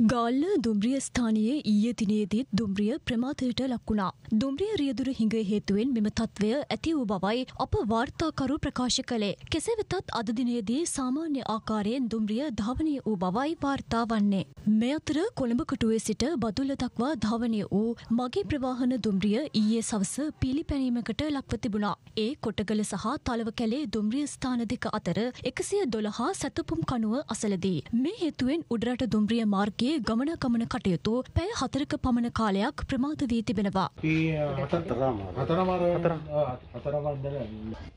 ගාල්ල දුම්රිය ස්ථානයේ ඊයේ දිනේදීත් දුම්රිය ප්‍රමාදයට ලක්වුණා. දුම්රිය රියදුර හිඟ හේතුවෙන් මෙම තත්ත්වය ඇති වූ බවයි අප වාර්තාකරු ප්‍රකාශ කළේ. කෙසේ වෙතත් අද දිනේදී සාමාන්‍ය ආකාරයෙන් දුම්රිය ධාවනය වූ බවයි වාර්තා වන්නේ. මේ අතර කොළඹ කටුවේ සිට බදුල්ල දක්වා ධාවනය වූ මගේ ප්‍රවාහන දුම්රිය ඊයේ සවස පිළිපැනීමකට ලක්ව තිබුණා. ඒ කොටගල සහ තලව කැලේ දුම්රිය ස්ථාන දෙක අතර එකසිය දොළහා සැතපුම් කනුව අසලදී. මේ හේතුවෙන් උඩරට දුම්රිය මාර්ගයේ මාර්ගයේ ගමනාගමන කටයුතු පැය හතරක පමණ කාලයක් ප්‍රමාද වී තිබෙනවා.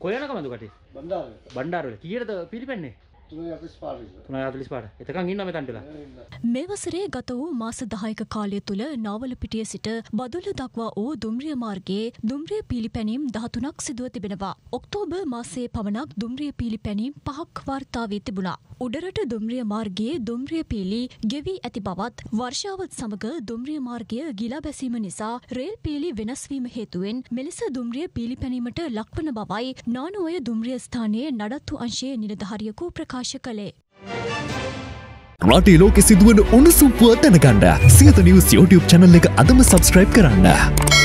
කොයනකමද කට? බණ්ඩාරල කියරද පිළිපෙන්නේ මේ වසරේ ගත වූ මාස දහයක කාලය තුළ නාවල පිටිය සිට බදුල්ල දක්වා වූ දුම්රිය මාර්ගයේ දුම්රිය පිළිපැනීම් දහතුනක් සිදුව තිබෙනවා. ඔක්තෝබ මාසේ පමණක් දුම්රිය පිළිපැනීම් පහක් වාර්තාවී තිබුණා. උඩරට දුම්රිය මාර්ගයේ දුම්රිය පීලි ගෙවී ඇති බවත් වර්ෂාවත් සමග දුම්රිය මාර්ගය ගිලා බැසීම නිසා රේල් පීලි වෙනස්වීම හේතුවෙන් මෙලෙස දුම්රිය පීලිපැනීමට ලක්වන බවයි නානුවය දුම්රිය ස්ථානයේ නඩත්තු අංශයේ නිලධාරියකු ප්‍රකාශ කළේ. රටේ ලෝකෙ සිදුවන උණුසුම්පුව දැනගන්න සියත නිවස් YouTube චැනල් එක අදම සබස්ක්‍රයිබ් කරන්න.